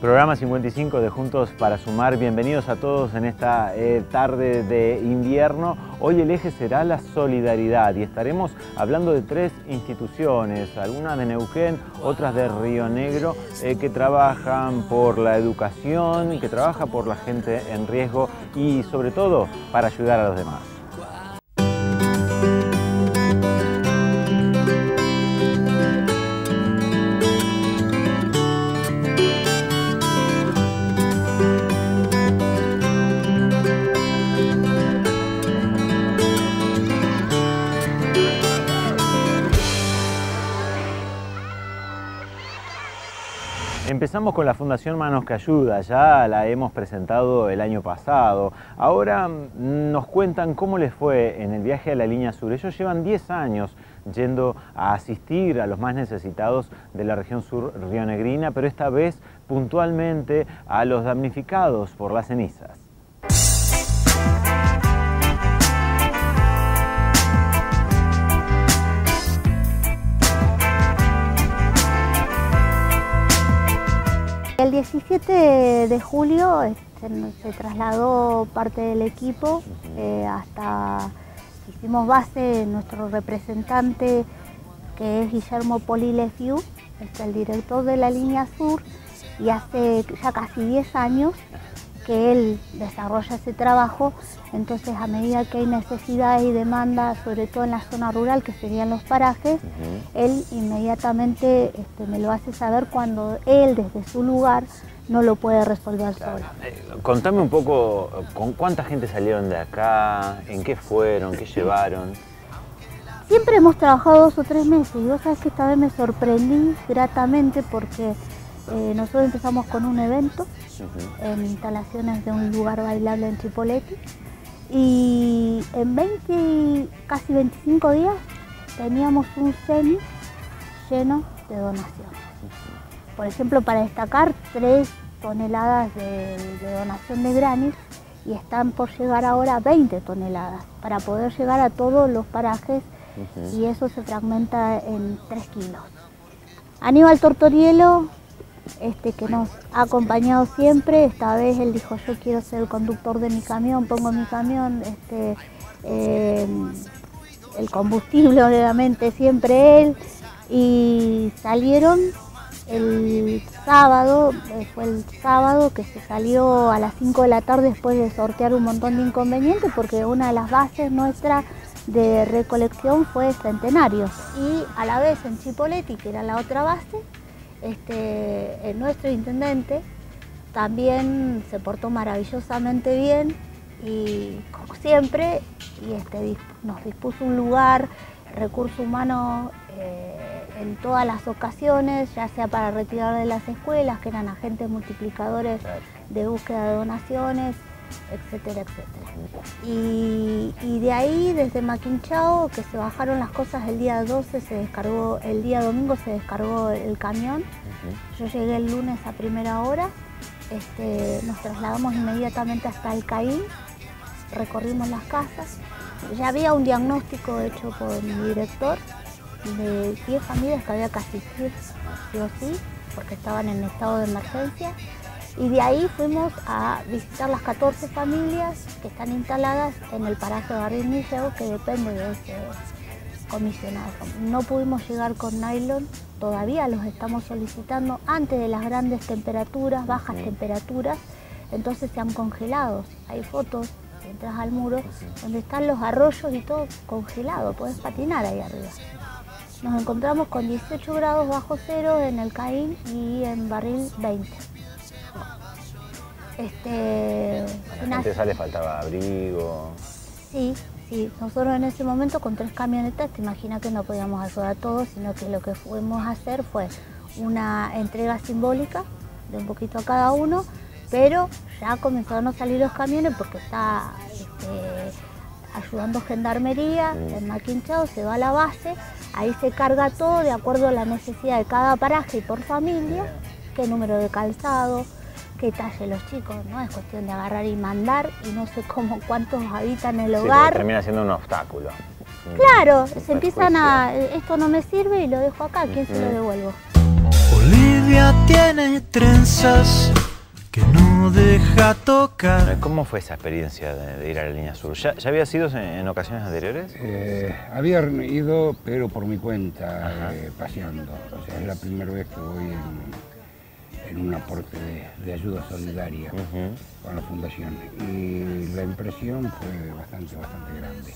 Programa 55 de Juntos para Sumar. Bienvenidos a todos en esta eh, tarde de invierno. Hoy el eje será la solidaridad y estaremos hablando de tres instituciones, algunas de Neuquén, otras de Río Negro, eh, que trabajan por la educación, que trabajan por la gente en riesgo y sobre todo para ayudar a los demás. Empezamos con la Fundación Manos que Ayuda, ya la hemos presentado el año pasado. Ahora mm, nos cuentan cómo les fue en el viaje a la línea sur. Ellos llevan 10 años yendo a asistir a los más necesitados de la región sur rionegrina, pero esta vez puntualmente a los damnificados por las cenizas. El 17 de julio este, se, trasladó parte del equipo eh, hasta, hicimos base nuestro representante que es Guillermo Polilefiu, es el director de la línea sur y hace ya casi 10 años que él desarrolla ese trabajo, entonces a medida que hay necesidades y demandas, sobre todo en la zona rural, que serían los parajes, él inmediatamente este, me lo hace saber cuando él desde su lugar no lo puede resolver solo. Eh, contame un poco, ¿con cuánta gente salieron de acá? ¿En qué fueron? ¿Qué llevaron? Siempre hemos trabajado dos o tres meses y vos sabés que esta vez me sorprendí gratamente porque eh, nosotros empezamos con un evento en instalaciones de un lugar bailable en Chipoleti y en 20, casi 25 días teníamos un semi lleno de donaciones. Por ejemplo, para destacar, 3 toneladas de, donación de granis y están por llegar ahora a 20 toneladas para poder llegar a todos los parajes y eso se fragmenta en 3 kilos. Aníbal Tortorielo este, que nos ha acompañado siempre. Esta vez él dijo, yo quiero ser el conductor de mi camión, pongo mi camión, este, em, el combustible obviamente siempre él. Y salieron el sábado, eh, fue el sábado que se salió a las 5 de la tarde después de sortear un montón de inconvenientes porque una de las bases nuestras de recolección fue Centenarios y a la vez en Chipoleti, que era la otra base, este, nuestro intendente también se portó maravillosamente bien y como siempre y este, nos dispuso un lugar, recurso humano eh, en todas las ocasiones, ya sea para retirar de las escuelas, que eran agentes multiplicadores de búsqueda de donaciones, etcétera, etcétera. Y, de ahí, desde Maquinchao, que se bajaron las cosas el día 12, se descargó, el día domingo se descargó el camión. Yo llegué el lunes a primera hora, este, nos trasladamos inmediatamente hasta el recorrimos las casas. Ya había un diagnóstico hecho por mi director de 10 familias que había que asistir sí o sí, porque estaban en estado de emergencia. Y de ahí fuimos a visitar las 14 familias que están instaladas en el paraje Barril Milleo, que depende de ese comisionado. No pudimos llegar con nylon, todavía los estamos solicitando antes de las grandes temperaturas, bajas temperaturas, entonces se han congelado. Hay fotos, entras al muro, donde están los arroyos y todo congelado, puedes patinar ahí arriba. Nos encontramos con 18 grados bajo cero en el Caín y en Barril 20. Este, a la gente le faltaba abrigo. Sí, sí. Nosotros en ese momento con tres camionetas, te imaginas que no podíamos ayudar a todos, sino que lo que fuimos a hacer fue una entrega simbólica de un poquito a cada uno, pero ya comenzaron a salir los camiones porque está este, ayudando gendarmería, mm. el maquinchado se va a la base, ahí se carga todo de acuerdo a la necesidad de cada paraje y por familia, qué número de calzado, qué talle los chicos, ¿no? Es cuestión de agarrar y mandar y no sé cómo cuántos habitan el hogar. termina siendo un obstáculo. Claro, se empiezan a, esto no me sirve y lo dejo acá, ¿a quién se lo devuelvo? lluvia tiene trenzas que no deja tocar. ¿Cómo fue esa experiencia de, ir a la línea sur? ¿Ya, ya había sido en, ocasiones anteriores? Eh, había ido, pero por mi cuenta, eh, paseando. O sea, es la primera vez que voy en, un aporte de, ayuda solidaria con la fundación. Y la impresión fue bastante, bastante grande.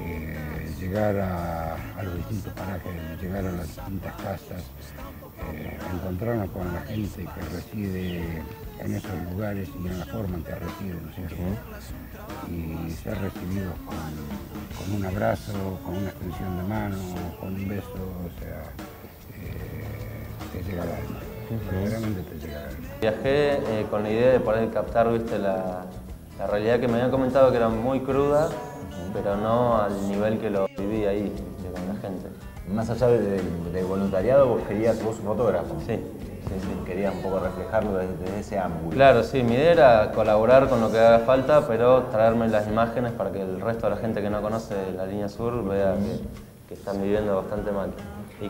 Eh, llegar a, a, los distintos parajes, llegar a las distintas casas, encontrarnos con la gente que reside en esos lugares y en la forma en que reciben, ¿no es cierto? Y ser recibidos con, un abrazo, con una extensión de mano, con un beso, o sea, eh, te llega al alma. Verdaderamente te llega al alma. Viajé eh, con la idea de poder captar, viste, la, realidad que me habían comentado que era muy cruda, pero no al nivel que lo viví ahí, con la gente. Más allá del de voluntariado, vos querías, vos un fotógrafo. Sí quería un poco reflejarlo desde, ese ángulo. Claro, sí, mi idea era colaborar con lo que haga falta, pero traerme las imágenes para que el resto de la gente que no conoce la línea sur vea que, están viviendo bastante mal. Y,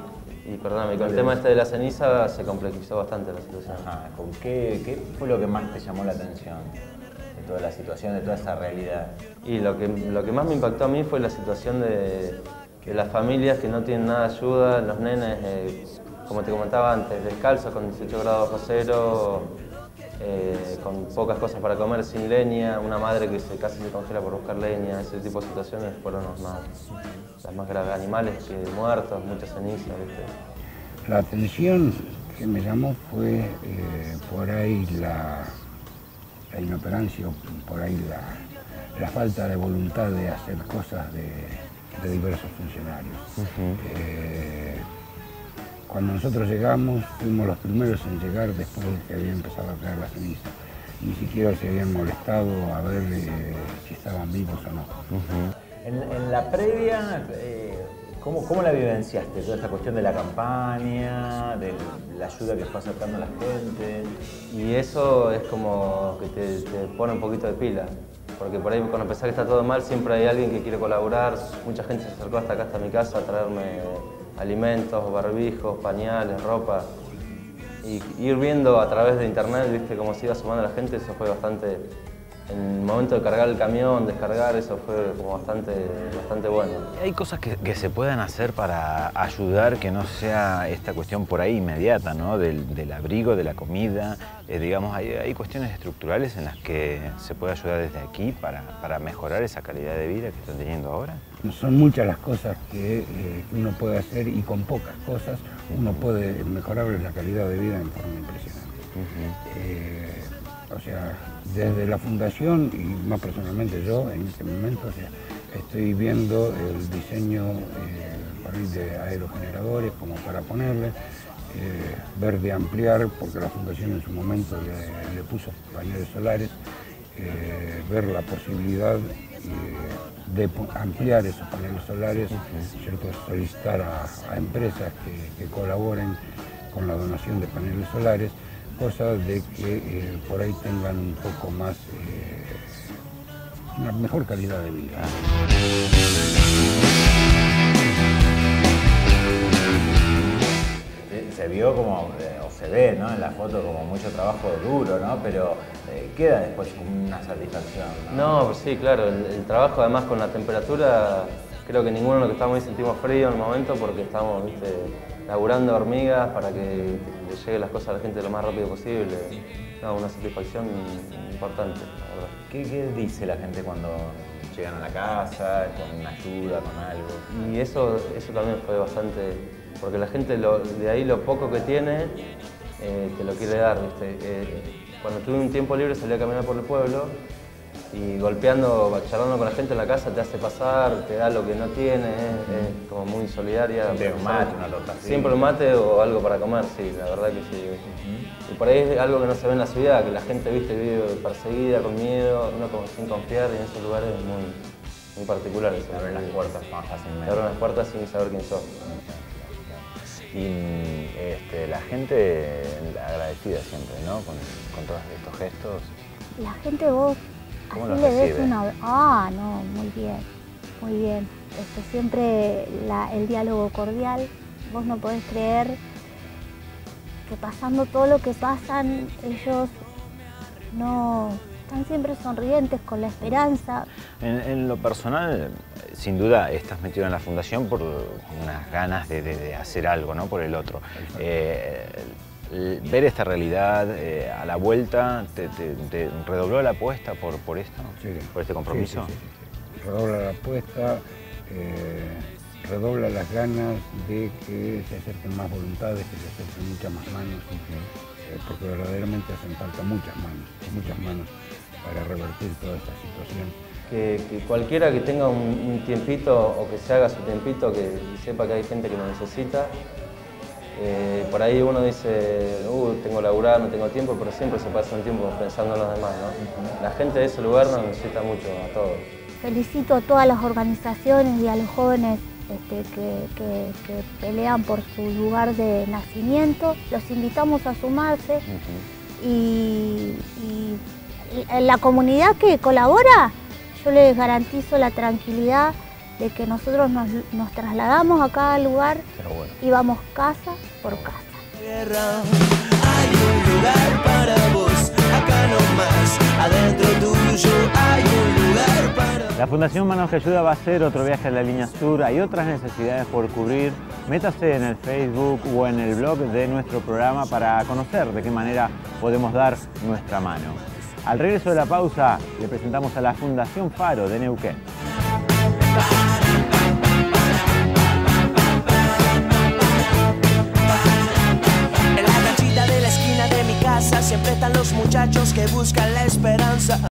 y perdóname, con el tema este de la ceniza se complejizó bastante la situación. ¿con qué, qué fue lo que más te llamó la atención? de toda la situación, de toda esa realidad? Y lo que, lo que más me impactó a mí fue la situación de, las familias que no tienen nada de ayuda, los nenes eh, como te comentaba antes, descalzo con 18 grados bajo cero, eh, con pocas cosas para comer, sin leña, una madre que se, casi se congela por buscar leña, ese tipo de situaciones fueron las más, las más graves. Animales que muertos, mucha ceniza. La atención que me llamó fue eh, por ahí la, inoperancia, por ahí la, falta de voluntad de hacer cosas de, diversos funcionarios. Cuando nosotros llegamos, fuimos los primeros en llegar después de que había empezado a caer la ceniza. Ni siquiera se habían molestado a ver eh, si estaban vivos o no. en, la previa, eh, ¿cómo, la vivenciaste? Toda esta cuestión de la campaña, de la ayuda que fue acercando a la gente. Y eso es como que te, te pone un poquito de pila porque por ahí cuando pensás que está todo mal siempre hay alguien que quiere colaborar, mucha gente se acercó hasta acá, hasta mi casa a traerme alimentos, barbijos, pañales, ropa. Y ir viendo a través de internet, viste, cómo se iba sumando la gente, eso fue bastante en el momento de cargar el camión, descargar, eso fue como bastante, bastante bueno. ¿Hay cosas que, se puedan hacer para ayudar que no sea esta cuestión por ahí inmediata, ¿no? del, abrigo, de la comida? Eh, digamos, hay, cuestiones estructurales en las que se puede ayudar desde aquí para, mejorar esa calidad de vida que están teniendo ahora. Son muchas las cosas que, eh, uno puede hacer y con pocas cosas uno puede mejorar la calidad de vida en forma impresionante. O sea, desde la fundación y más personalmente yo en este momento, estoy viendo el diseño eh, de aerogeneradores como para ponerle, eh, ver de ampliar, porque la fundación en su momento le, puso paneles solares, eh, ver la posibilidad de ampliar esos paneles solares, solicitar a, empresas que colaboren con la donación de paneles solares cosa de que eh, por ahí tengan un poco más, eh, una mejor calidad de vida. Se vio como, eh, o se ve ¿no? en la foto como mucho trabajo duro, ¿no? pero queda después una satisfacción. No, pues sí, claro, el, trabajo además con la temperatura, creo que ninguno de los que estamos ahí sentimos frío en el momento porque estamos, viste, laburando hormigas para que le lleguen las cosas a la gente lo más rápido posible. una satisfacción importante, la verdad. ¿Qué, dice la gente cuando llegan a la casa, con ayuda, con algo? Y eso, eso también fue bastante, porque la gente de ahí lo poco que tiene, eh, te lo quiere dar. Eh, cuando tuve un tiempo libre salí a caminar por el pueblo y golpeando, charlando con la gente en la casa te hace pasar, te da lo que no tiene, es, como muy solidaria. Siempre un mate, una Siempre un mate o algo para comer, sí, la verdad que sí. Y por ahí es algo que no se ve en la ciudad, que la gente viste vive perseguida, con miedo, no sin confiar, y en esos lugares es muy, muy particular. Te abren las puertas más fácilmente. Te abren las puertas sin saber quién sos. Y este, la gente agradecida siempre, ¿no? Con, con todos estos gestos. La gente vos ¿Cómo Así le ves una... Ah, no, muy bien, muy bien. Este, siempre el diálogo cordial. Vos no podés creer que pasando todo lo que pasan, ellos no están siempre sonrientes, con la esperanza. En, lo personal, sin duda, estás metido en la fundación por unas ganas de, hacer algo ¿no? por el otro. Eh, ver esta realidad eh, a la vuelta, te, redobló la apuesta por, por esto, por este compromiso? redobla la apuesta, eh, redobla las ganas de que se acerquen más voluntades, que se acerquen muchas más manos, porque verdaderamente hacen falta muchas manos, muchas manos para revertir toda esta situación. Que, cualquiera que tenga un, tiempito o que se haga su tiempito, que sepa que hay gente que lo necesita, eh, por ahí uno dice, uh, tengo laburar, no tengo tiempo, pero siempre se pasa un tiempo pensando en los demás. ¿no? La gente de ese lugar nos necesita mucho, a todos. Felicito a todas las organizaciones y a los jóvenes este, que, pelean por su lugar de nacimiento. Los invitamos a sumarse y, en la comunidad que colabora, yo les garantizo la tranquilidad de que nosotros nos, trasladamos a cada lugar y vamos casa por casa. Hay un lugar para vos, acá adentro tuyo hay un lugar para la Fundación Manos que Ayuda va a hacer otro viaje a la línea sur. Hay otras necesidades por cubrir. Métase en el Facebook o en el blog de nuestro programa para conocer de qué manera podemos dar nuestra mano. Al regreso de la pausa, le presentamos a la Fundación Faro de Neuquén. En la de la esquina de mi casa siempre están los muchachos que buscan la esperanza.